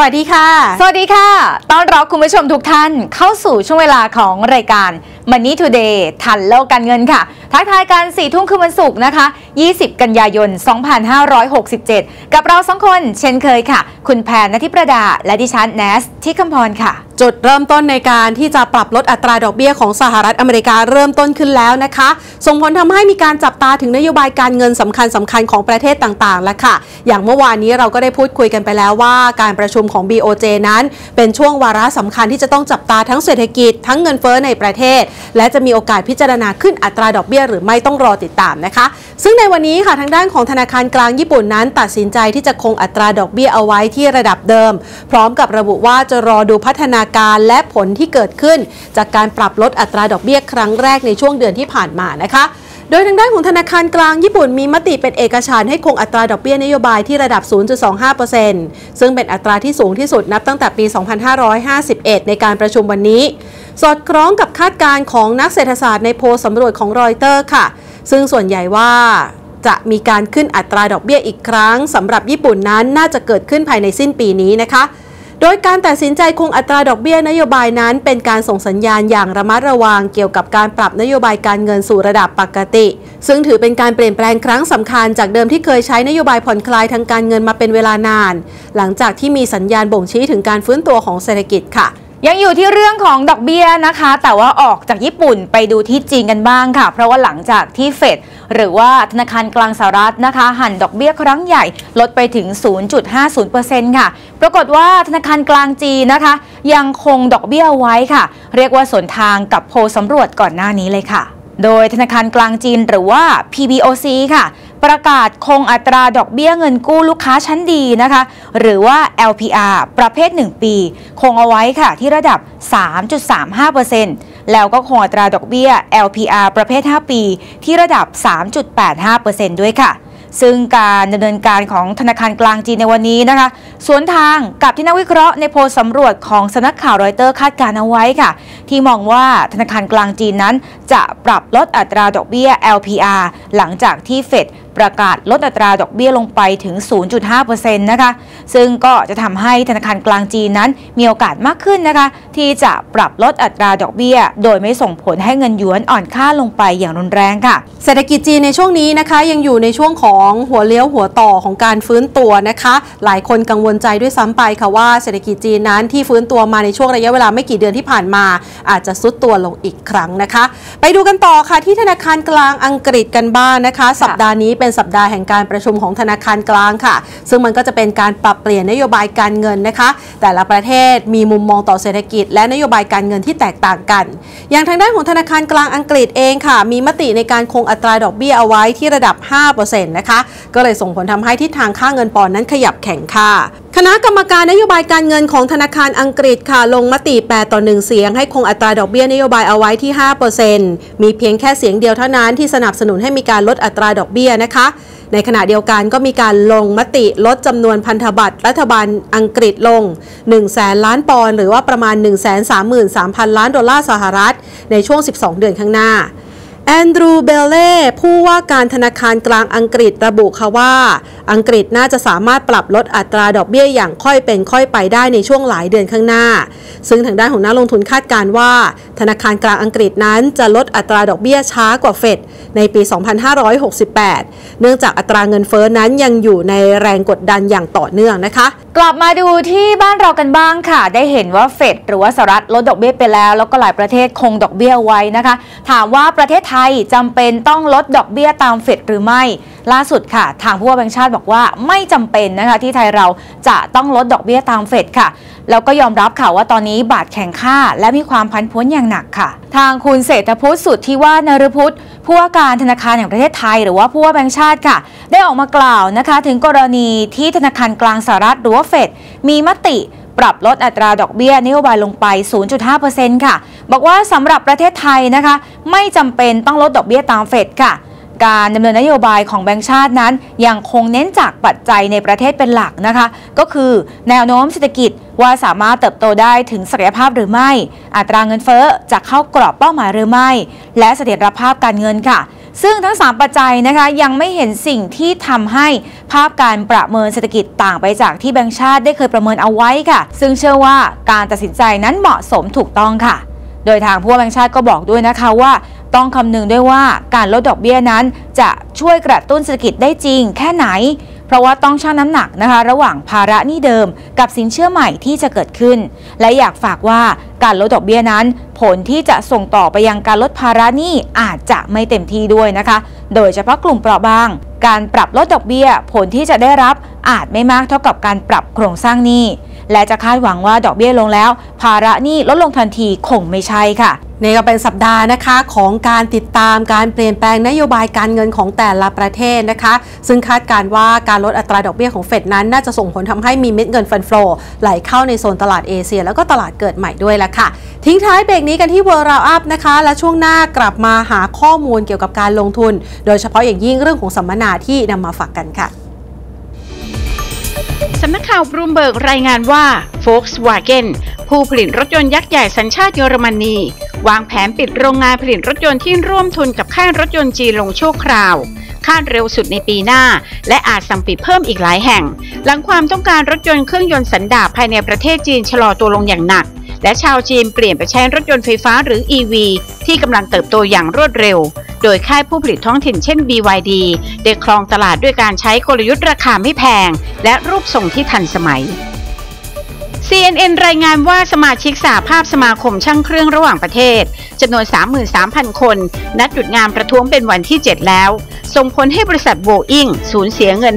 สวัสดีค่ะ สวัสดีค่ะ ต้อนรับคุณผู้ชมทุกท่านเข้าสู่ช่วงเวลาของรายการ Money Today ทันโลกการเงินค่ะ ทักทายกัน4ทุ่มคืนวันศุกร์นะคะ 20 กันยายน 2567 กับเราสองคนเช่นเคยค่ะ คุณแพนนทิประดา และดิฉันแนสที่คำพรค่ะ จุดเริ่มต้นในการที่จะปรับลดอัตราดอกเบี้ยของสหรัฐอเมริกาเริ่มต้นขึ้นแล้วนะคะ ส่งผลทำให้มีการจับตาถึงนโยบายการเงินสำคัญสำคัญของประเทศต่างๆ แล้วค่ะ อย่างเมื่อวานนี้เราก็ได้พูดคุยกันไปแล้วว่า การประชุมของ BOJ นั้น เป็นช่วงวาระสำคัญที่จะต้องจับตาทั้งเศรษฐกิจทั้งเงินเฟ้อในประเทศและจะมีโอกาสพิจารณาขึ้นอัตราดอกเบี้ยหรือไม่ต้องรอติดตามนะคะ ซึ่งในวันนี้ค่ะทางด้านของธนาคารกลางญี่ปุ่นนั้น ตัดสินใจที่จะคงอัตราดอกเบี้ยเอาไว้ที่ระดับเดิม พร้อมกับระบุว่าจะรอดูพัฒนาการและผลที่เกิดขึ้น จากการปรับลดอัตราดอกเบี้ยครั้งแรกในช่วงเดือนที่ผ่านมานะคะ โดยทางด้านของธนาคารกลางญี่ปุ่นมีมติเป็นเอกฉันท์ให้คงอัตราดอกเบี้ยนโยบายที่ระดับ 0.25%ซึ่งเป็นอัตราที่สูงที่สุดนับตั้งแต่ปี 2551 ในการประชุมวันนี้ สอดคล้องกับคาดการณ์ของนักเศรษฐศาสตร์ในโพลสำรวจของรอยเตอร์ค่ะ ซึ่งส่วนใหญ่ว่าจะมีการขึ้นอัตราดอกเบี้ยอีกครั้งสำหรับญี่ปุ่นนั้นน่าจะเกิดขึ้นภายในสิ้นปีนี้นะคะ โดยการตัดสินใจคงอัตราดอกเบี้ยนโยบายนั้น เป็นการส่งสัญญาณอย่างระมัดระวังเกี่ยวกับการปรับนโยบายการเงินสู่ระดับปกติ ซึ่งถือเป็นการเปลี่ยนแปลงครั้งสำคัญจากเดิมที่เคยใช้นโยบายผ่อนคลายทางการเงินมาเป็นเวลานาน หลังจากที่มีสัญญาณบ่งชี้ถึงการฟื้นตัวของเศรษฐกิจค่ะยังอยู่ที่เรื่องของดอกเบี้ยนะคะ แต่ว่าออกจากญี่ปุ่นไปดูที่จีนกันบ้างค่ะ เพราะว่าหลังจากที่เฟด หรือว่าธนาคารกลางสหรัฐนะคะ หั่นดอกเบี้ยครั้งใหญ่ลดไปถึง 0.50%ค่ะ ปรากฏว่าธนาคารกลางจีนนะคะ ยังคงดอกเบี้ยไว้ค่ะ เรียกว่าสวนทางกับโพสำรวจก่อนหน้านี้เลยค่ะ โดยธนาคารกลางจีนหรือว่า PBOC ค่ะประกาศคงอัตราดอกเบี้ยเงินกู้ลูกค้าชั้นดีนะคะ หรือว่า LPR ประเภท 1 ปี คงเอาไว้ค่ะที่ระดับ 3.35% แล้วก็คงอัตราดอกเบี้ย LPR ประเภท 5 ปี ที่ระดับ 3.85%ด้วยค่ะซึ่งการดำเนินการของธนาคารกลางจีนในวันนี้นะคะ สวนทางกับที่นักวิเคราะห์ในโพลสำรวจของสนักข่าวรอยเตอร์คาดการณ์เอาไว้ค่ะ ที่มองว่าธนาคารกลางจีนนั้น จะปรับลดอัตราดอกเบี้ย LPR หลังจากที่เฟด ประกาศลดอัตราดอกเบี้ยลงไปถึง 0.5%นะคะ ซึ่งก็จะทำให้ธนาคารกลางจีนนั้นมีโอกาสมากขึ้นนะคะ ที่จะปรับลดอัตราดอกเบี้ย โดยไม่ส่งผลให้เงินหยวนอ่อนค่าลงไปอย่างรุนแรงค่ะ เศรษฐกิจจีนในช่วงนี้นะคะ ยังอยู่ในช่วงของหัวเลี้ยวหัวต่อของการฟื้นตัวนะคะ หลายคนกังวลใจด้วยซ้ำไปค่ะว่าเศรษฐกิจจีนนั้นที่ฟื้นตัวมาในช่วงระยะเวลาไม่กี่เดือนที่ผ่านมา อาจจะซุดตัวลงอีกครั้งนะคะ ไปดูกันต่อค่ะที่ธนาคารกลางอังกฤษกันบ้างนะคะ สัปดาห์นี้เป็นสัปดาห์แห่งการประชุมของธนาคารกลางค่ะ ซึ่งมันก็จะเป็นการปรับเปลี่ยนนโยบายการเงินนะคะ แต่ละประเทศมีมุมมองต่อเศรษฐกิจ และนโยบายการเงินที่แตกต่างกัน อย่างทางด้านของธนาคารกลางอังกฤษเองค่ะ มีมติในการคงอัตราดอกเบี้ยเอาไว้ที่ระดับ 5%นะคะ ก็เลยส่งผลทำให้ทิศทางค่าเงินปอนด์นั้นขยับแข็งค่า คณะกรรมการนโยบายการเงินของธนาคารอังกฤษค่ะลงมติ 8 ต่อ 1 เสียง ให้คงอัตราดอกเบี้ยนโยบายเอาไว้ที่ 5%มีเพียงแค่เสียงเดียวเท่านั้นที่สนับสนุนให้มีการลดอัตราดอกเบี้ยนะคะ ในขณะเดียวกันก็มีการลงมติลดจำนวนพันธบัตรรัฐบาลอังกฤษลง1แสนล้านปอนด์หรือว่าประมาณ 1 3 3 0 0 0 ล้านดอลลาร์สหรัฐ ในช่วง 12 เดือนข้างหน้า แอนดรูเบลเล่ผู้ว่าการธนาคารกลางอังกฤษระบุค่ะว่า อังกฤษน่าจะสามารถปรับลดอัตราดอกเบี้ยอย่างค่อยเป็นค่อยไปได้ในช่วงหลายเดือนข้างหน้า ซึ่งทางด้านของนักลงทุนคาดการว่า ธนาคารกลางอังกฤษนั้นจะลดอัตราดอกเบี้ยช้ากว่าเฟดในปี 2568 เนื่องจากอัตราเงินเฟ้อนั้นยังอยู่ในแรงกดดันอย่างต่อเนื่องนะคะ กลับมาดูที่บ้านเรากันบ้างค่ะ ได้เห็นว่าเฟดหรือว่าสหรัฐลดดอกเบี้ยไปแล้ว แล้วก็หลายประเทศคงดอกเบี้ยไว้นะคะ ถามว่าประเทศไทยจำเป็นต้องลดดอกเบี้ยตามเฟดหรือไม่ล่าสุดค่ะ ทางผู้ว่าแบงค์ชาติบอกว่าไม่จำเป็นนะคะที่ไทยเราจะต้องลดดอกเบี้ยตามเฟดค่ะแล้วก็ยอมรับค่ะว่าตอนนี้บาทแข็งค่า และมีความพันพ้นอย่างหนักค่ะ ทางคุณเศรษฐพุทธสุดที่ว่านรพุทธผู้ว่าการธนาคารแห่งประเทศไทย หรือว่าผู้ว่าแบงค์ชาติค่ะ ได้ออกมากล่าวนะคะ ถึงกรณีที่ธนาคารกลางสหรัฐหรือว่าเฟดมีมติปรับลดอัตราดอกเบี้ยนโยบายลงไป 0.5%ค่ะ บอกว่าสำหรับประเทศไทยนะคะ ไม่จำเป็นต้องลดดอกเบี้ยตามเฟดค่ะ การดำเนินนโยบายของแบงก์ชาตินั้น ยังคงเน้นจากปัจจัยในประเทศเป็นหลักนะคะ ก็คือแนวโน้มเศรษฐกิจว่าสามารถเติบโตได้ถึงศักยภาพหรือไม่ อัตราเงินเฟ้อจะเข้ากรอบเป้าหมายหรือไม่ และเสถียรภาพการเงินค่ะ ซึ่งทั้ง 3 ปัจจัยนะคะยังไม่เห็นสิ่งที่ทำให้ภาพการประเมินเศรษฐกิจต่างไปจากที่แบงก์ชาติได้เคยประเมินเอาไว้ค่ะ ซึ่งเชื่อว่าการตัดสินใจนั้นเหมาะสมถูกต้องค่ะ โดยทางผู้ว่าแบงก์ชาติก็บอกด้วยนะคะว่า ต้องคำนึงด้วยว่าการลดดอกเบี้ยนั้น จะช่วยกระตุ้นเศรษฐกิจได้จริงแค่ไหน เพราะว่าต้องชั่งน้ำหนักนะคะ ระหว่างภาระหนี้เดิม กับสินเชื่อใหม่ที่จะเกิดขึ้น และอยากฝากว่าการลดดอกเบี้ยนั้น ผลที่จะส่งต่อไปยังการลดภาระหนี้อาจจะไม่เต็มที่ด้วยนะคะ โดยเฉพาะกลุ่มเปราะบาง การปรับลดดอกเบี้ย ผลที่จะได้รับอาจไม่มากเท่ากับการปรับโครงสร้างหนี้ และจะคาดหวังว่าดอกเบี้ยลงแล้ว ภาระหนี้ลดลงทันทีคงไม่ใช่ค่ะนี่ก็เป็นสัปดาห์นะคะของการติดตามการเปลี่ยนแปลงนโยบายการเงินของแต่ละประเทศนะคะ ซึ่งคาดการว่าการลดอัตราดอกเบี้ยของเฟดนั้น น่าจะส่งผลทำให้มีเม็ดเงินฟันโฟไหลเข้าในโซนตลาดเอเชีย แล้วก็ตลาดเกิดใหม่ด้วยละค่ะ ทิ้งท้ายเบรกนี้กันที่ World Round Up นะคะ และช่วงหน้ากลับมาหาข้อมูลเกี่ยวกับการลงทุน โดยเฉพาะอย่างยิ่งเรื่องของสัมมนาที่นำมาฝากกันค่ะ สำนักข่าวบลูมเบิร์กรายงานว่า Volkswagen ผู้ผลิตรถยนต์ยักษ์ใหญ่สัญชาติเยอรมนี วางแผนปิดโรงงานผลิตรถยนต์ที่ร่วมทุนกับค่ายรถยนต์จีนลงชั่วคราว คาดเร็วสุดในปีหน้า และอาจสั่งปิดเพิ่มอีกหลายแห่ง หลังความต้องการรถยนต์เครื่องยนต์สันดาปภายในประเทศจีนชะลอตัวลงอย่างหนัก และชาวจีนเปลี่ยนไปใช้รถยนต์ไฟฟ้าหรือ EV ที่กำลังเติบโตอย่างรวดเร็ว โดยค่ายผู้ผลิตท้องถิ่นเช่น BYD ได้ครองตลาดด้วยการใช้กลยุทธ์ราคาไม่แพง และรูปทรงที่ทันสมัย CNN รายงานว่าสมาชิกสาภาพสมาคมช่างเครื่องระหว่างประเทศจำนวน 33,000 คน นัดหยุดงานประท้วงเป็นวันที่ 7 แล้ว ส่งผลให้บริษัทโบอิงสูญเสียเงิน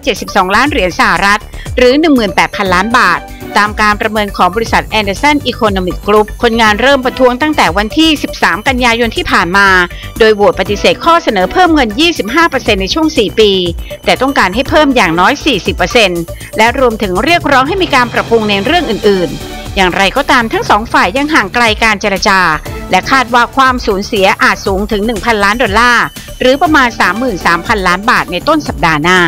572 ล้านเหรียญสหรัฐ หรือ 18,000 ล้านบาท ตามการประเมินของบริษัท Anderson Economic Group คนงานเริ่มประท้วงตั้งแต่วันที่ 13 กันยายนที่ผ่านมา โดยโหวตปฏิเสธข้อเสนอเพิ่มเงิน 25%ในช่วง 4 ปี แต่ต้องการให้เพิ่มอย่างน้อย 40%และรวมถึงเรียกร้องให้มีการปรับปรุงในเรื่องอื่น ๆ อย่างไรก็ตามทั้งสองฝ่ายยังห่างไกลการเจรจา และคาดว่าความสูญเสียอาจสูงถึง 1,000 ล้านดอลลาร์หรือประมาณ 33,000 ล้านบาทในต้นสัปดาห์หน้า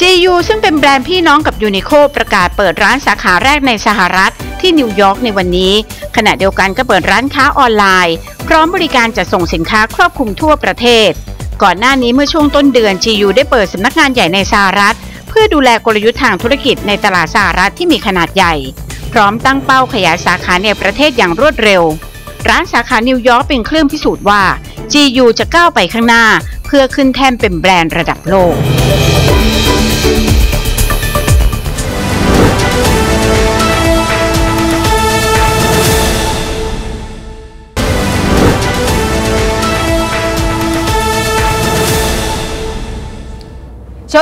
GU ซึ่งเป็นแบรนด์พี่น้องกับยูนิโคล่ประกาศเปิดร้านสาขาแรกในสหรัฐ ที่นิวยอร์กในวันนี้ ขณะเดียวกันก็เปิดร้านค้าออนไลน์ พร้อมบริการจัดส่งสินค้าครอบคลุมทั่วประเทศ ก่อนหน้านี้เมื่อช่วงต้นเดือน GU ได้เปิดสำนักงานใหญ่ในสหรัฐ เพื่อดูแลกลยุทธ์ทางธุรกิจในตลาดสหรัฐที่มีขนาดใหญ่ พร้อมตั้งเป้าขยายสาขาในประเทศอย่างรวดเร็ว ร้านสาขานิวยอร์กเป็นเครื่องพิสูจน์ว่า GU จะก้าวไปข้างหน้า เพื่อขึ้นแท่นเป็นแบรนด์ระดับโลก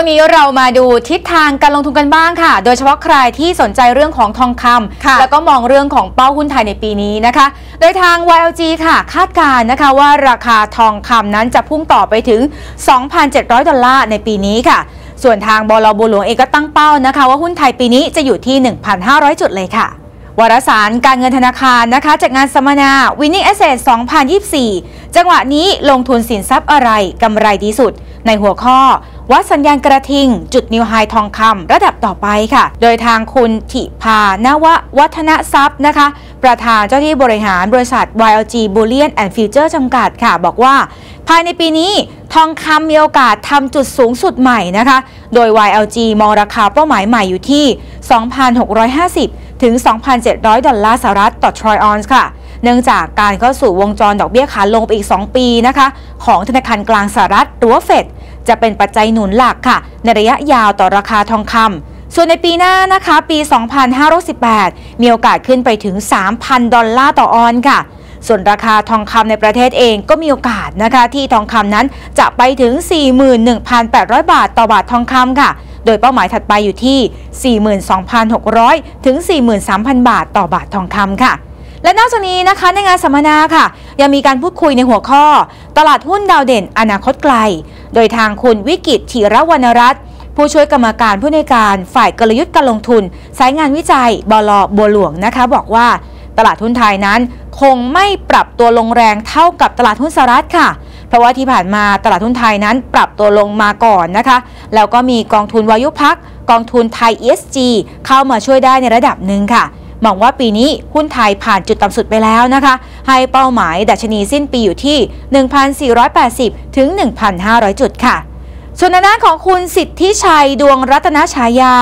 วงนี้เรามาดูทิศทางการลงทุนกันบ้างค่ะ โดยเฉพาะใครที่สนใจเรื่องของทองคค่ะำแล้วก็มองเรื่องของเป้าหุ้นไทยในปีนี้นะคะ โดยทาง YLG ค่ะ คาดการณ์นะคะว่าราคาทองคำนั้นจะพุ่งต่อไปถึง 2,700 ดอลลาร์ในปีนี้ค่ะ ส่วนทางบลบัวหลวงเองก็ตั้งเป้านะคะ ว่าหุ้นไทยปีนี้จะอยู่ที่ 1,500 จุดเลยค่ะวารสารการเงินธนาคารนะคะจากงานสัมมนา Winning Asset 2024 จังหวะนี้ลงทุนสินทรัพย์อะไรกำไรดีสุด ในหัวข้อ วัดสัญญาณกระทิง จุด new high ทองคำระดับต่อไปค่ะ โดยทางคุณฐิภานววัฒนทรัพย์นะคะ ประธานเจ้าหน้าที่บริหารบริษัท YLG Bullion and Future จำกัดค่ะ บอกว่า ภายในปีนี้ทองคำมีโอกาสทำจุดสูงสุดใหม่นะคะ โดย YLG มองราคาเป้าหมายใหม่อยู่ที่ 2,650 ถึง 2,700 ดอลลาร์สหรัฐต่อทรอยออนซ์ค่ะ เนื่องจากการเข้าสู่วงจรดอกเบี้ยขาลงไปอีก 2 ปีนะคะ ของธนาคารกลางสหรัฐหรือว่าเฟดจะเป็นปัจจัยหนุนหลักค่ะ ในระยะยาวต่อราคาทองคำส่วนในปีหน้านะคะ ปี 2518 มีโอกาสขึ้นไปถึง 3,000 ดอลลาร์ต่อออนค่ะ ส่วนราคาทองคำในประเทศเองก็มีโอกาสนะคะ ที่ทองคำนั้นจะไปถึง 41,800 บาทต่อบาททองคำค่ะ โดยเป้าหมายถัดไปอยู่ที่ 42,600 ถึง 43,000 บาทต่อบาททองคำค่ะ และนอกจากนี้นะคะในงานสัมมนาค่ะ ยังมีการพูดคุยในหัวข้อ ตลาดหุ้นดาวเด่น อนาคตไกล โดยทางคุณวิกิตธีรวรรณรัตน์ผู้ช่วยกรรมการผู้ในการฝ่ายกลยุทธ์การลงทุน สายงานวิจัยบลบัวหลวงนะคะ บอกว่าตลาดหุ้นไทยนั้น คงไม่ปรับตัวลงแรงเท่ากับตลาดหุ้นสหรัฐค่ะ เพราะว่าที่ผ่านมาตลาดหุ้นไทยนั้นปรับตัวลงมาก่อนนะคะ แล้วก็มีกองทุนวายุภักษ์กองทุนไทย ESG เข้ามาช่วยได้ในระดับหนึ่งค่ะ มองว่าปีนี้หุ้นไทยผ่านจุดต่ำสุดไปแล้วนะคะ ให้เป้าหมายดัชนีสิ้นปีอยู่ที่ 1,480 ถึง 1,500 จุดค่ะ ส่วนในด้านของคุณสิทธิชัยดวงรัตนฉายา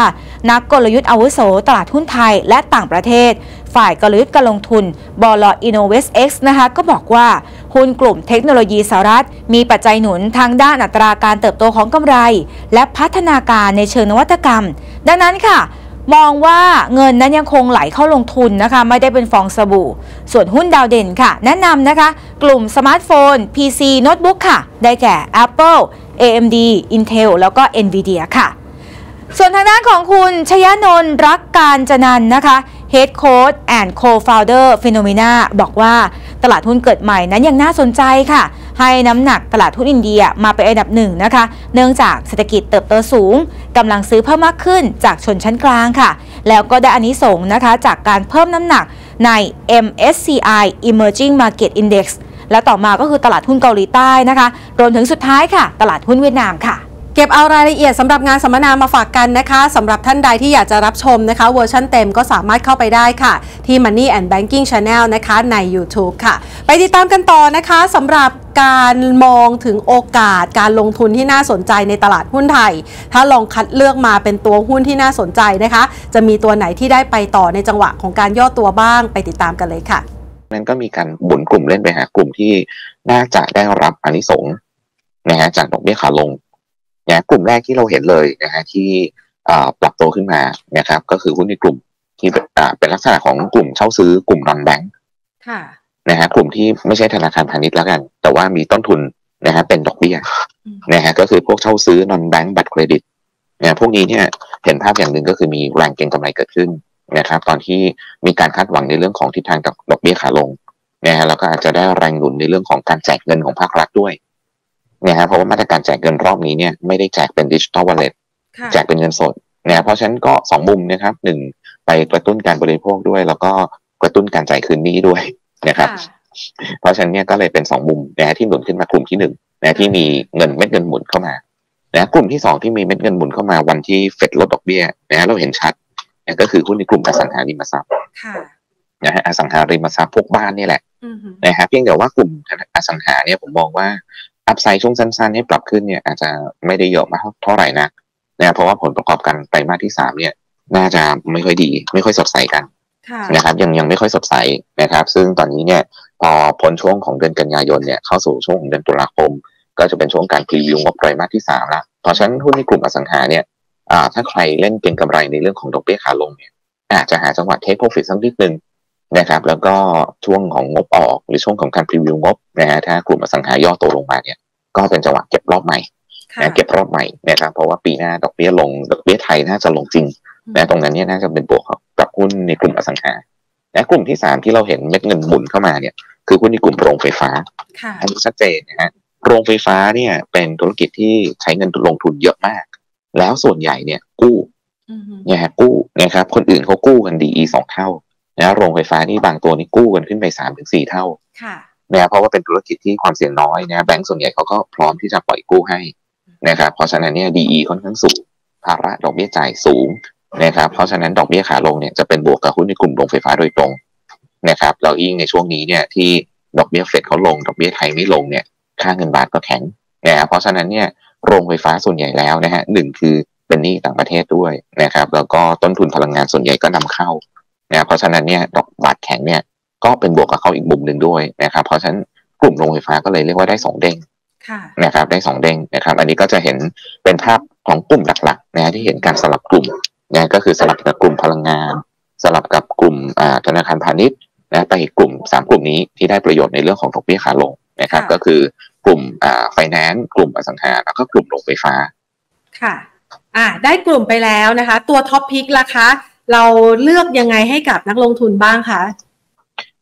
นักกลยุทธ์อาวุโสตลาดหุ้นไทยและต่างประเทศ ฝ่ายกลยุทธ์การลงทุนบล. อินโนเวสท์ เอกซ์นะคะก็บอกว่าหุ้นกลุ่มเทคโนโลยีสหรัฐ มีปัจจัยหนุนทางด้านอัตราการเติบโตของกำไร และพัฒนาการในเชิงนวัตกรรม ดังนั้นค่ะ มองว่าเงินนั้นยังคงไหลเข้าลงทุนนะคะ ไม่ได้เป็นฟองสบู่ ส่วนหุ้นดาวเด่นค่ะ แนะนำนะคะ กลุ่มสมาร์ทโฟน PC โน้ตบุ๊กค่ะ ได้แก่ Apple AMD Intel แล้วก็ Nvidia ค่ะ ส่วนทางด้านของคุณชยนนท์รักการจนันนะคะ Head Coach and Co-founder Phenomena บอกว่าตลาดหุ้นเกิดใหม่นั้นยังน่าสนใจค่ะ ให้น้ำหนักตลาดหุ้นอินเดียมาเป็นอันดับหนึ่งนะคะ เนื่องจากเศรษฐกิจเติบโตสูงกำลังซื้อเพิ่มมากขึ้นจากชนชั้นกลางค่ะ แล้วก็ได้อานิสงส์นะคะจากการเพิ่มน้ำหนักใน MSCI Emerging Market Index และต่อมาก็คือตลาดหุ้นเกาหลีใต้นะคะ รวมถึงสุดท้ายค่ะ ตลาดหุ้นเวียดนามค่ะ ก็บเอารายละเอียดสำหรับงานสัมมนามาฝากกันนะคะสำหรับท่านใดที่อยากจะรับชมนะคะเวอร์ชันเต็มก็สามารถเข้าไปได้ค่ะ ที่ Money and Banking Channel นะคะใน YouTube ค่ะ ไปติดตามกันต่อนะคะสำหรับการมองถึงโอกาสการลงทุนที่น่าสนใจในตลาดหุ้นไทย ถ้าลองคัดเลือกมาเป็นตัวหุ้นที่น่าสนใจนะคะ จะมีตัวไหนที่ได้ไปต่อในจังหวะของการย่อตัวบ้างไปติดตามกันเลยค่ะนั้นก็มีการหมุนกลุ่มเล่นไปหากลุ่มที่น่าจะได้รับอานิสงส์นะฮะจากดอกเบี้ยขาลง นะกลุ่มแรกที่เราเห็นเลยนะฮะที่อ่าปรับตัวขึ้นมานะครับก็คือหุ้นในกลุ่มที่เป็นอ่าเป็นลักษณะของกลุ่มเช่าซื้อกลุ่มนอนแบงค์ค่ะนะฮะกลุ่มที่ไม่ใช่ธนาคารพาณิชย์แล้วกัน แต่ว่ามีต้นทุนนะฮะเป็นดอกเบี้ยอืมนะฮะก็คือพวกเช่าซื้อนอนแบงค์บัตรเครดิตนะพวกนี้เนี่ยเห็นภาพอย่างหนึ่งก็คือมีแรงเก็งกำไรเกิดขึ้นนะครับตอนที่มีการคาดหวังในเรื่องของทิศทางดอกเบี้ยขาลงนะฮะแล้วก็อาจจะได้แรงหนุนในเรื่องของการแจกเงินของภาครัฐด้วย นะฮะเพราะว่ามาตรการแจกเงินรอบนี้เนี่ยไม่ได้แจกเป็นดิจิ t a ลวอลเล็ตค่ะแจกเป็นเงินสดนะฮะเพราะฉะนั้นก็สองมุมนะครับหนึ่งไปกระตุ้นการบริโภคด้วย แล้วก็กระตุ้นการจ่ายคืนหนี้ด้วยนะครับ เพราะฉะนั้นเนี่ยก็เลยเป็นสองมุมนะฮะที่หนุนขึ้นมากลุ่มที่หนึ่งนะที่มีเงินเม็ดเงินหมุนเข้ามานะกลุ่มที่สองที่มีเม็ดเงินหมุนเข้ามาวันที่เฟดลดดอกเบี้ยนะฮะเราเห็นชัดนะก็คือหุ้นในกลุ่มอสังหาริมทรัพย์ค่ะนะฮะอสังหาริมทรัพย์พวกบ้านนี่แหละอือฮึนะฮะเพียงแต่ว่ากลุ่มอสังหาเนี่ยผมมองว่า อัพไซด์ช่วงสั้นๆให้ปรับขึ้นเนี่ยอาจจะไม่ได้เยอะมากเท่าไหร่นักนะเพราะว่าผลประกอบการไตรมาสที่สามเนี่ย น่าจะไม่ค่อยดี ไม่ค่อยสดใสกันค่ะนะครับ ยังยังไม่ค่อยสดใสนะครับ ซึ่งตอนนี้เนี่ยพอพ้นช่วงของเดือนกันยายนเนี่ยเข้าสู่ช่วงของเดือนตุลาคม ก็จะเป็นช่วงการพรีวิวงบไตรมาสที่สามละเพราะฉะนั้นหุ้นในกลุ่มอสังหาเนี่ยอ่าถ้าใครเล่นเก็งกำไรในเรื่องของดอกเบี้ยขาลงเนี่ยอาจจะหาจังหวะเทคโปรฟิตสักนิดนึงนะครับแล้วก็ช่วงของงบออกหรือช่วงของการพรีวิวงบนะฮะถ้ากลุ่มอสังหาย่อตัวลงมาเนี่ย ก็เป็นจังหวะเก็บรอบใหม่ค่ะนะเก็บรอบใหม่นะครับเพราะว่าปีหน้าดอกเบี้ยลงดอกเบี้ยไทยน่าจะลงจริงนะตรงนั้นเนี่ยน่าจะเป็นบวกกับหุ้นในกลุ่มอสังหาและกลุ่มที่สามที่เราเห็นเม็ดเงินหมุนเข้ามาเนี่ยคือหุ้นในกลุ่มโรงไฟฟ้าค่ะอันนี้ชัดเจนนะฮะโรงไฟฟ้าเนี่ยเป็นธุรกิจที่ใช้เงินลงทุนเยอะมาก แล้วส่วนใหญ่เนี่ยกู้อือฮึเนี่ยฮะกู้นะครับคนอื่นเขากู้กันดีอีสองเท่านะโรงไฟฟ้านี่บางตัวนี่กู้กันขึ้นไปสามถึงสี่เท่าค่ะ นะเพราะว่าเป็นธุรกิจที่ความเสี่ยงน้อยนะแบงก์ส่วนใหญ่เขาก็พร้อมที่จะปล่อยกู้ให้นะครับเพราะฉะนั้นเนี่ยดีค่อนข้างสูง ภาระดอกเบี้ยจ่ายสูงนะครับเพราะฉะนั้นดอกเบี้ยขาลงเนี่ยจะเป็นบวกกับหุ้นในกลุ่มโรงไฟฟ้าโดยตรงนะครับแล้วยิ่งในช่วงนี้เนี่ยที่ดอกเบี้ยเฟดเขาลง ดอกเบี้ยไทยไม่ลงเนี่ยค่าเงินบาทก็แข็งนะเพราะฉะนั้นเนี่ยโรงไฟฟ้าส่วนใหญ่แล้วนะฮะหนึ่งคือเป็นหนี้ต่างประเทศด้วยนะครับแล้วก็ต้นทุนพลังงานส่วนใหญ่ก็นำเข้านะเพราะฉะนั้นเนี่ยดอกบาทแข็งเนี่ย ก็เป็นบวกกับเขาอีกมุมหนึ่งด้วยนะครับ เพราะฉะนั้นกลุ่มโรงไฟฟ้าก็เลยเรียกว่าได้สองเด้งค่ะนะครับ ได้สองเด้งนะครับ อันนี้ก็จะเห็นเป็นภาพของกลุ่มหลักๆนะฮะที่เห็นการสลับกลุ่มนะก็คือสลับกับกลุ่มพลังงาน สลับกับกลุ่มอ่าธนาคารพาณิชย์นะไปอีกกลุ่มสามกลุ่มนี้ที่ได้ประโยชน์ในเรื่องของดอกเบี้ยขาลงนะครับค่ะก็คือกลุ่มอ่าไฟแนนซ์กลุ่มอสังหาแล้วก็กลุ่มโรงไฟฟ้า ค่ะ อ่า ได้กลุ่มไปแล้วนะคะ ตัว top pick ล่ะคะ เราเลือกยังไงให้กับนักลงทุนบ้างคะ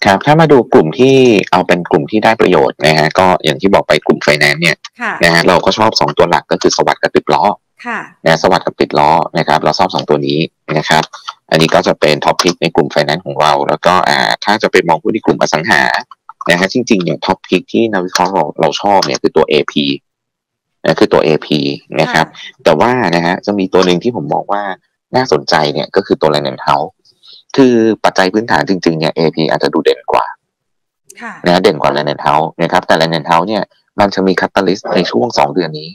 ครับถ้ามาดูกลุ่มที่เอาเป็นกลุ่มที่ได้ประโยชน์นะฮะก็อย่างที่บอกไปกลุ่มไฟแนนซ์เนี่ยค่ะนะฮะเราก็ชอบสองตัวหลักก็คือสวัสดิ์กับติดล้อค่ะนะสวัสดิ์กับติดล้อนะครับเราชอบสองตัวนี้นะครับ อันนี้ก็จะเป็น top pick ในกลุ่มไฟแนนซ์ของเรา แล้วก็อ่าถ้าจะไปมองหุ้นในกลุ่มอสังหานะฮะจริงๆเนี่ย top pick ที่นักวิเคราะห์เราเราชอบเนี่ยคือตัว AP นะคือตัว AP นะครับ แต่ว่านะฮะจะมีตัวหนึ่งที่ผมมองว่าน่าสนใจเนี่ยก็คือตัวแลนด์แอนด์เฮ้าส์ คือปัจจัยพื้นฐานจริงๆเนี่ย AP อาจจะดูเด่นกว่าค่ะนะเด่นกว่าแลนด์เฮาส์นะครับ แต่แลนด์เฮาส์เนี่ยมันจะมี catalyst ในช่วงสองเดือนนี้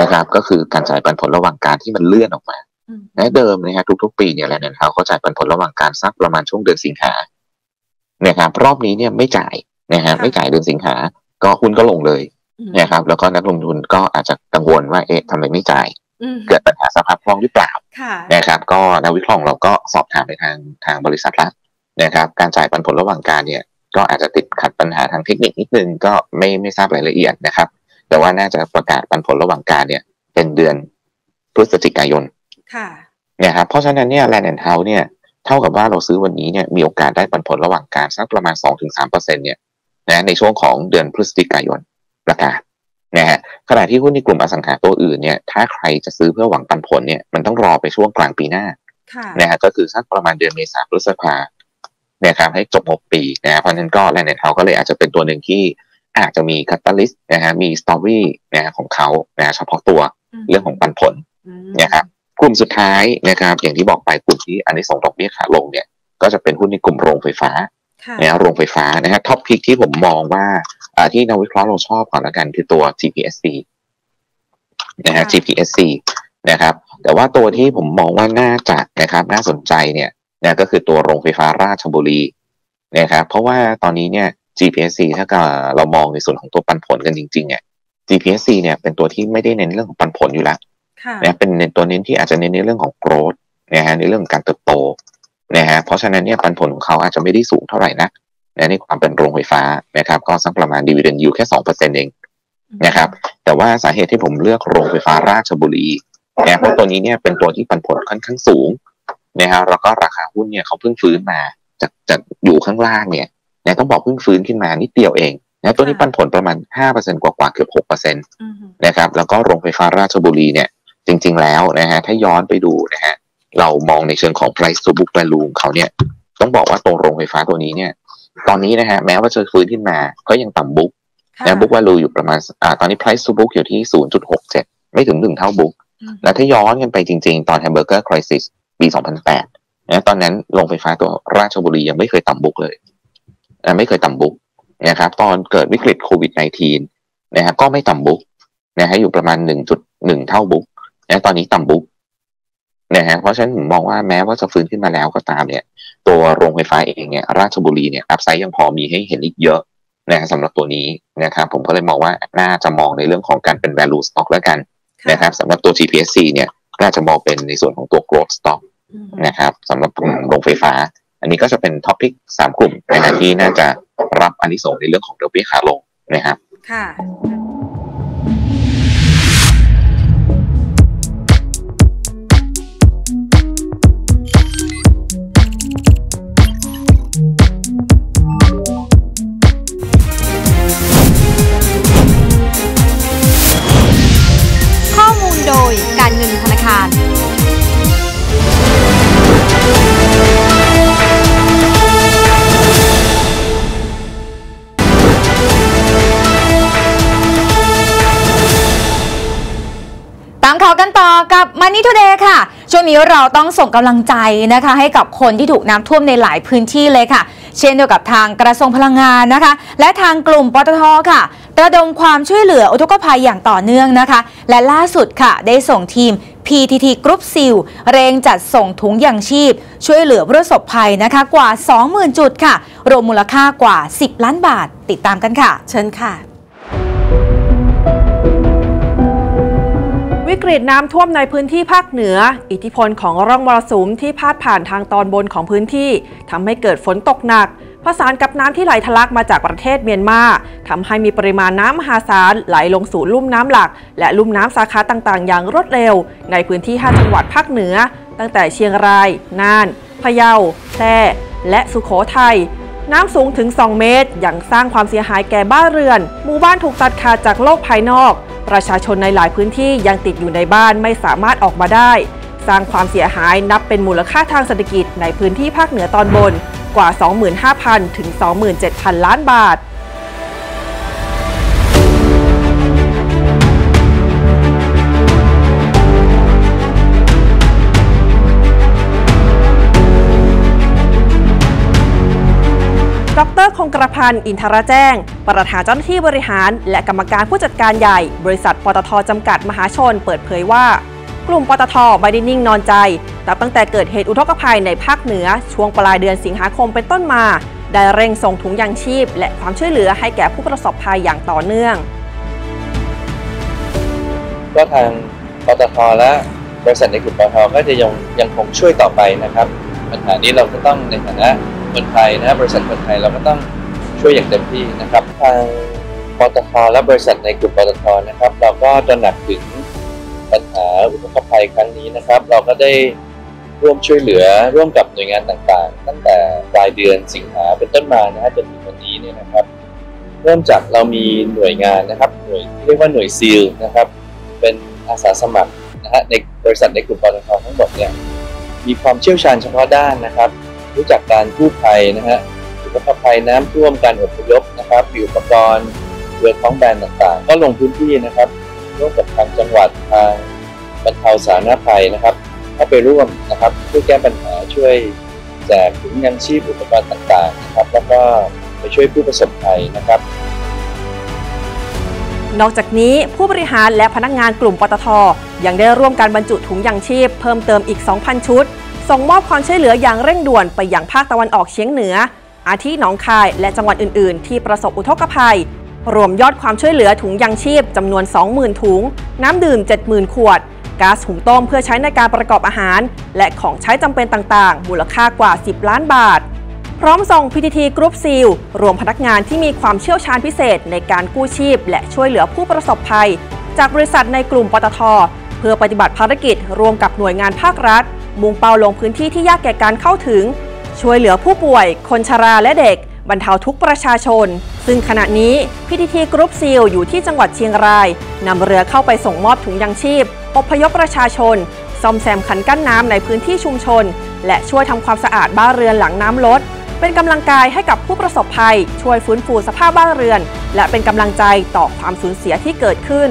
นะครับ ก็คือการจ่ายปันผลระหว่างกาลที่มันเลื่อนออกมาอืมนะเดิมนะฮะทุกๆ ปีเนี่ยแลนด์เฮาส์เขาจ่ายปันผลระหว่างกาลสักประมาณช่วงเดือนสิงหานะครับรอบนี้เนี่ยไม่จ่ายนะฮะไม่จ่ายเดือนสิงหาก็หุ้นก็ลงเลยอืมนะครับ แล้วก็นักลงทุนก็อาจจะกังวลว่าเอ๊ะทำไมไม่จ่ายอืม เกิดปัญหาสภาพคล่องหรือเปล่าค่ะนะครับ ก็นักวิเคราะห์ของเราก็สอบถามไปทางทางบริษัทละนะครับ การจ่ายปันผลระหว่างการเนี่ย ก็อาจจะติดขัดปัญหาทางเทคนิคนิดนึงก็ไม่ไม่ทราบรายละเอียดนะครับ แต่ว่าน่าจะประกาศปันผลระหว่างการเนี่ย เป็นเดือนพฤศจิกายนค่ะนะครับเพราะฉะนั้นเนี่ย Land and House เนี่ยเท่ากับว่าเราซื้อวันนี้เนี่ยมีโอกาสได้ปันผลระหว่างกาลสักประมาณ 2-3%เนี่ยนะในช่วงของเดือนพฤศจิกายนประกาศ นะฮะขณะที่หุ้นในกลุ่มอสังหาตัวอื่นเนี่ยถ้าใครจะซื้อเพื่อหวังปันผลเนี่ยมันต้องรอไปช่วงกลางปีหน้าค่ะนะฮะก็คือสักประมาณเดือนเมษาพฤษภานะครับให้จบงบปีนะฮะเพราะฉะนั้นก็ Land House ก็เลยอาจจะเป็นตัวหนึ่งที่อาจจะมี catalyst นะฮะมี storyนะฮะของเขานะฮะเฉพาะตัวเรื่องของปันผลอืมนะครับกลุ่มสุดท้ายนะครับอย่างที่บอกไปกลุ่มที่อันนี้ส่งดอกเบี้ยขาลงเนี่ยก็จะเป็นหุ้นในกลุ่มโรงไฟฟ้าค่ะ นะโรงไฟฟ้านะฮะท็อปพิกที่ผมมองว่าอ่าที่นักวิเคราะห์เราชอบก่อนละกันคือตัว GPSC นะฮะ GPSC นะครับ แต่ว่าตัวที่ผมมองว่าน่าจะนะครับน่าสนใจเนี่ยนะก็คือตัวโรงไฟฟ้าราชบุรีนะครับเพราะว่าตอนนี้เนี่ย GPSC ถ้าเกิดเรามองในส่วนของตัวปันผลกันจริงๆเนี่ย GPSC เนี่ยเป็นตัวที่ไม่ได้เน้นเรื่องของปันผลอยู่แล้วค่ะนะเป็นเน้นตัวเน้นที่อาจจะเน้นในเรื่องของ growth นะฮะในเรื่องของการเติบโต นะฮะเพราะฉะนั้นเนี่ยปันผลของเขาอาจจะไม่ได้สูงเท่าไหร่นักนะในความเป็นโรงไฟฟ้านะครับ ก็สักประมาณ dividend yield แค่สองเปอร์เซ็นต์เองนะครับ แต่ว่าสาเหตุที่ผมเลือกโรงไฟฟ้าราชบุรีนะเพราะตัวนี้เนี่ยเป็นตัวที่ปันผลค่อนข้างสูงนะฮะแล้วก็ราคาหุ้นเนี่ยเขาเพิ่งฟื้นมาจากจากอยู่ข้างล่างเนี่ยนะต้องบอกเพิ่งฟื้นขึ้นมานิดเดียวเองนะตัวนี้ปันผลประมาณ5%กว่าๆเกือบ6%อืมนะครับแล้วก็โรงไฟฟ้าราชบุรีเนี่ยจริง ๆ แล้วนะฮะถ้าย้อนไปดูนะฮะ เรามองในเชิงของ price to book value ของเขาเนี่ย ต้องบอกว่าตรงโรงไฟฟ้าตัวนี้เนี่ย ตอนนี้นะฮะแม้ว่าจะฟื้นขึ้นมาก็ยังต่ำบุ๊กค่ะนะ book value อยู่ประมาณอ่าตอนนี้ price to book อยู่ที่ 0.67 ไม่ถึงหนึ่งเท่า book อืมแล้วถ้าย้อนกันไปจริง ๆ ตอน hamburger crisis ปี 2008นะตอนนั้นโรงไฟฟ้าตัวราชบุรียังไม่เคยต่ำ book เลยอ่าไม่เคยต่ำ book นะครับตอนเกิดวิกฤตโควิด -19 นะฮะก็ไม่ต่ำ book นะฮะอยู่ประมาณ 1.1 เท่า book นะตอนนี้ต่ำ book นะฮะเพราะฉะนั้นผมมองว่าแม้ว่าจะฟื้นขึ้นมาแล้วก็ตามเนี่ย ตัวโรงไฟฟ้าเองเนี่ยราชบุรีเนี่ย upside ยังพอมีให้เห็นอีกเยอะนะฮะสำหรับตัวนี้นะครับผมก็เลยมองว่าน่าจะมองในเรื่องของการเป็น value stock แล้วกันนะครับสำหรับตัว GPSC เนี่ยน่าจะมองเป็นในส่วนของตัว growth stock อืมนะครับสำหรับกลุ่มโรงไฟฟ้า อันนี้ก็จะเป็น top pick สามกลุ่มนะฮะที่น่าจะรับอันนี้ส่งส์ในเรื่องของดอกเบี้ยขาลงนะครับค่ะ ต่อกับ Money Today ค่ะ ช่วงนี้เราต้องส่งกำลังใจนะคะ ให้กับคนที่ถูกน้ำท่วมในหลายพื้นที่เลยค่ะ เช่นเดียวกับทางกระทรวงพลังงานนะคะ และทางกลุ่มปตทค่ะ ระดมความช่วยเหลืออุทกภัยอย่างต่อเนื่องนะคะ และล่าสุดค่ะ ได้ส่งทีม PTT Group Seal เร่งจัดส่งถุงยางชีพ ช่วยเหลือผู้ประสบภัยนะคะกว่า 20,000 จุดค่ะ รวมมูลค่ากว่า 10 ล้านบาทติดตามกันค่ะ เชิญค่ะ วิกฤตน้ำท่วมในพื้นที่ภาคเหนือ อิทธิพลของร่องมรสุมที่พาดผ่านทางตอนบนของพื้นที่ทำให้เกิดฝนตกหนักผสานกับน้ำที่ไหลทะลักมาจากประเทศเมียนมาทำให้มีปริมาณน้ำมหาศาลไหลลงสู่ลุ่มน้ำหลัก และลุ่มน้ำสาขาต่างๆ อย่างรวดเร็ว ในพื้นที่ 5 จังหวัดภาคเหนือ ตั้งแต่เชียงราย น่าน พะเยา แพร่ และสุโขทัย น้ำสูงถึง 2 เมตร ยังสร้างความเสียหายแก่บ้านเรือน หมู่บ้านถูกตัดขาดจากโลกภายนอก ประชาชนในหลายพื้นที่ยังติดอยู่ในบ้านไม่สามารถออกมาได้ สร้างความเสียหายนับเป็นมูลค่าทางเศรษฐกิจในพื้นที่ภาคเหนือตอนบนกว่า 25,000 ถึง 27,000 ล้านบาท กระพันอินทรแจ้ง ประธานเจ้าหน้าที่บริหาร และกรรมการผู้จัดการใหญ่ บริษัทปตทจำกัดมหาชนเปิดเผยว่า กลุ่มปตทไม่ได้นิ่งนอนใจนับตั้งแต่เกิดเหตุอุทกภัยในภาคเหนือ ช่วงปลายเดือนสิงหาคมเป็นต้นมา ได้เร่งส่งถุงยางชีพ และความช่วยเหลือให้แก่ผู้ประสบภัยอย่างต่อเนื่อง ก็ทางปตทและบริษัทในกลุ่มปตทก็จะยังยังคงช่วยต่อไปนะครับ ปัญหานี้เราก็ต้องในฐานะ คนไทยนะบริษัทคนไทยเราก็ต้องช่วยอย่างเต็มที่นะครับทางปตทและบริษัทในกลุ่มปตทนะครับ เราก็ตระหนักถึงปัญหาอุทกภัยครั้งนี้นะครับ เราก็ได้ร่วมช่วยเหลือร่วมกับหน่วยงานต่างๆ ตั้งแต่ปลายเดือนสิงหาเป็นต้นมานะฮะจนถึงวันนี้เนี่ยนะครับเริ่มจากเรามีหน่วยงานนะครับหน่วยที่เรียกว่าหน่วยซีลนะครับ เป็นอาสาสมัครนะฮะในบริษัทในกลุ่มปตททั้งหมดเนี่ยมีความเชี่ยวชาญเฉพาะด้านนะครับ รู้จักการกู้ภัยนะฮะอุทกภัยน้ำท่วมการอพยพนะครับมีอุปกรณ์เรือท้องแบนต่างๆ ก็ลงพื้นที่นะครับร่วมกับทางจังหวัดทางบรรเทาสาธารณภัยนะครับเข้าไปร่วมนะครับช่วยแก้ปัญหาช่วยแจกถุงยังชีพอุปกรณ์ต่างๆนะครับแล้วก็ไปช่วยผู้ประสบภัยนะครับ นอกจากนี้ผู้บริหารและพนักงานกลุ่มปตทยังได้ร่วมการบรรจุถุงยางชีพเพิ่มเติมอีก 2,000 ชุด ส่งมอบความช่วยเหลืออย่างเร่งด่วนไปยังภาคตะวันออกเฉียงเหนือ อาทิหนองคายและจังหวัดอื่น ๆ ที่ประสบอุทกภัย รวมยอดความช่วยเหลือถุงยางชีพจำนวน 20,000 ถุง น้ำดื่ม 70,000 ขวดก๊าซหุงต้มเพื่อใช้ในการประกอบอาหาร และของใช้จำเป็นต่าง ๆ มูลค่ากว่า 10 ล้านบาท พร้อมส่ง PTT Group Seal รวมพนักงานที่มีความเชี่ยวชาญพิเศษในการกู้ชีพ และช่วยเหลือผู้ประสบภัย จากบริษัทในกลุ่มปตท เพื่อปฏิบัติภารกิจร่วมกับหน่วยงานภาครัฐ มุ่งเป้าลงพื้นที่ที่ยากแก่การเข้าถึง ช่วยเหลือผู้ป่วย คนชราและเด็ก บรรเทาทุกประชาชน ซึ่งขณะนี้ PTT Group Seal อยู่ที่จังหวัดเชียงรายนำเรือเข้าไปส่งมอบถุงยังชีพอพยพประชาชนซ่อมแซมคันกั้นน้ำในพื้นที่ชุมชน และช่วยทำความสะอาดบ้านเรือนหลังน้ำลด เป็นกำลังกายให้กับผู้ประสบภัย ช่วยฟื้นฟูสภาพบ้านเรือน และเป็นกำลังใจต่อความสูญเสียที่เกิดขึ้น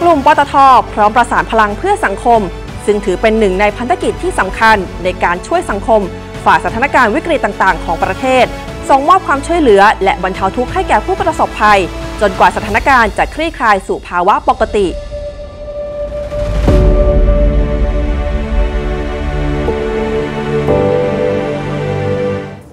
กลุ่มปตท พร้อมประสานพลังเพื่อสังคม ซึ่งถือเป็นหนึ่งในพันธกิจที่สำคัญในการช่วยสังคม ฝ่าสถานการณ์วิกฤตต่างๆ ของประเทศ ส่งมอบความช่วยเหลือ และบรรเทาทุกข์ให้แก่ผู้ประสบภัย จนกว่าสถานการณ์จะคลี่คลายสู่ภาวะปกติ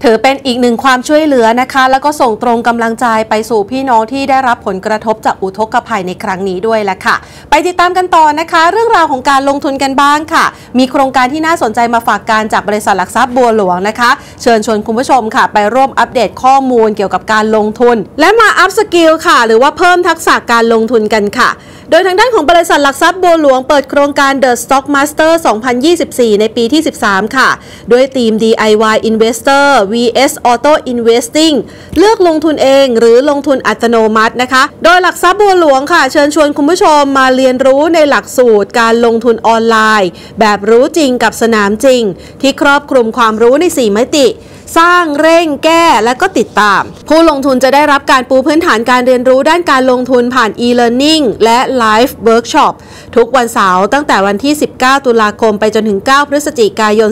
ถือเป็นอีกหนึ่งความช่วยเหลือนะคะ แล้วก็ส่งตรงกำลังใจไปสู่พี่น้องที่ได้รับผลกระทบจากอุทกภัยในครั้งนี้ด้วยแหละค่ะ ไปติดตามกันต่อนะคะ เรื่องราวของการลงทุนกันบ้างค่ะ มีโครงการที่น่าสนใจมาฝากกันจากบริษัทหลักทรัพย์บัวหลวงนะคะ เชิญชวนคุณผู้ชมค่ะ ไปร่วมอัปเดตข้อมูลเกี่ยวกับการลงทุน และมา upskill ค่ะ หรือว่าเพิ่มทักษะการลงทุนกันค่ะโดยทางด้านของบริษัทหลักทรัพย์บัวหลวงเปิดโครงการ The Stock Master 2024 ในปีที่ 13 ค่ะ ด้วยธีม DIY Investor vs Auto Investing เลือกลงทุนเองหรือลงทุนอัตโนมัตินะคะ โดยหลักทรัพย์บัวหลวงค่ะ เชิญชวนคุณผู้ชมมาเรียนรู้ในหลักสูตรการลงทุนออนไลน์ แบบรู้จริงกับสนามจริง ที่ครอบคลุมความรู้ใน 4 มิติ สร้างเร่งแก้และก็ติดตาม ผู้ลงทุนจะได้รับการปูพื้นฐานการเรียนรู้ด้านการลงทุนผ่าน e-learning และ live workshop ทุกวันเสาร์ตั้งแต่วันที่ 19 ตุลาคมไปจนถึง 9 พฤศจิกายน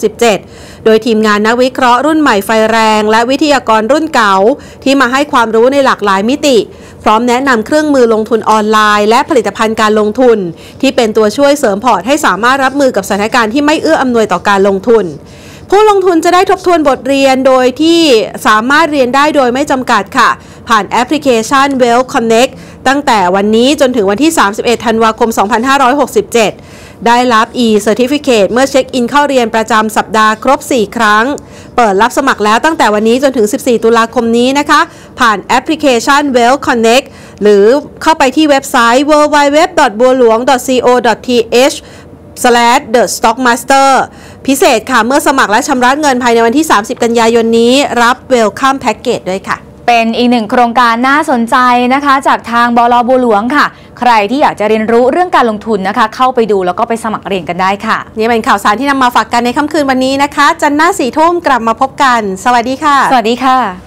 2567 โดยทีมงานนักวิเคราะห์รุ่นใหม่ไฟแรง และวิทยากรรุ่นเก๋า ที่มาให้ความรู้ในหลากหลายมิติ พร้อมแนะนำเครื่องมือลงทุนออนไลน์ และผลิตภัณฑ์การลงทุน ที่เป็นตัวช่วยเสริมพอร์ตให้สามารถรับมือกับสถานการณ์ที่ไม่เอื้ออำนวยต่อการลงทุน ผู้ลงทุนจะได้ทบทวนบทเรียนโดยที่สามารถเรียนได้โดยไม่จำกัดค่ะ ผ่านแอปพลิเคชัน Well Connect ตั้งแต่วันนี้จนถึงวันที่ 31 ธันวาคม 2567 ได้รับ e-certificate เมื่อเช็คอินเข้าเรียนประจำสัปดาห์ครบ 4 ครั้ง เปิดรับสมัครแล้วตั้งแต่วันนี้จนถึง 14 ตุลาคมนี้นะคะ ผ่านแอปพลิเคชัน Well Connect หรือเข้าไปที่เว็บไซต์ www.buoluang.co.th slash the stockmaster พิเศษค่ะ เมื่อสมัครและชำระเงินภายในวันที่ 30 กันยายนนี้ รับ Welcome Package ด้วยค่ะ เป็นอีกหนึ่งโครงการน่าสนใจนะคะ จากทางบลบัวหลวงค่ะ ใครที่อยากจะเรียนรู้เรื่องการลงทุนนะคะ เข้าไปดูแล้วก็ไปสมัครเรียนกันได้ค่ะ นี่เป็นข่าวสารที่นำมาฝากกันในค่ำคืนวันนี้นะคะ จันทร์หน้าสี่ทุ่มกลับมาพบกัน สวัสดีค่ะ สวัสดีค่ะ